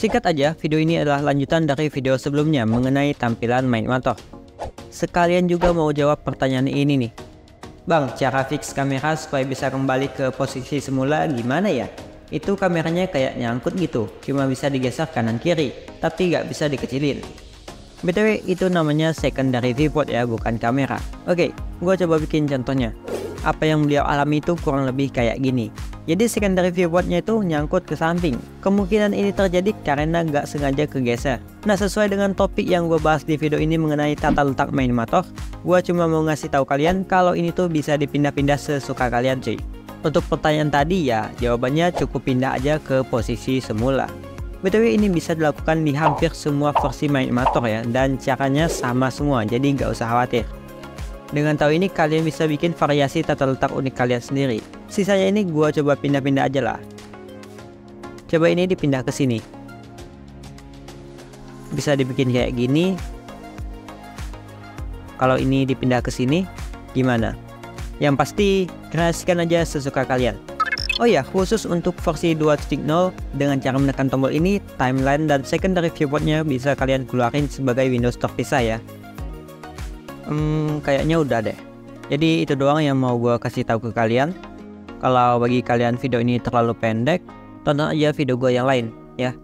Singkat aja, video ini adalah lanjutan dari video sebelumnya mengenai tampilan main motor. Sekalian juga mau jawab pertanyaan ini nih. Bang, cara fix kamera supaya bisa kembali ke posisi semula gimana ya? Itu kameranya kayak nyangkut gitu, cuma bisa digeser kanan kiri, tapi nggak bisa dikecilin. BTW itu namanya secondary viewport ya, bukan kamera. Oke, gua coba bikin contohnya. Apa yang beliau alami itu kurang lebih kayak gini. Jadi secondary viewportnya itu nyangkut ke samping. Kemungkinan ini terjadi karena nggak sengaja kegeser. Nah sesuai dengan topik yang gue bahas di video ini mengenai tata letak main motor, gue cuma mau ngasih tahu kalian kalau ini tuh bisa dipindah-pindah sesuka kalian cuy. Untuk pertanyaan tadi ya, jawabannya cukup pindah aja ke posisi semula. BTW ini bisa dilakukan di hampir semua versi main motor ya, dan caranya sama semua, jadi nggak usah khawatir. Dengan tahu ini kalian bisa bikin variasi tata letak unik kalian sendiri. Sisanya ini gua coba pindah-pindah aja lah. Coba ini dipindah ke sini. Bisa dibikin kayak gini. Kalau ini dipindah ke sini, gimana? Yang pasti kreasikan aja sesuka kalian. Oh ya, khusus untuk versi 2.0 dengan cara menekan tombol ini, timeline dan secondary viewportnya bisa kalian keluarin sebagai Windows terpisah ya. Hmm, kayaknya udah deh. Jadi itu doang yang mau gue kasih tahu ke kalian. Kalau bagi kalian video ini terlalu pendek, tonton aja video gue yang lain ya.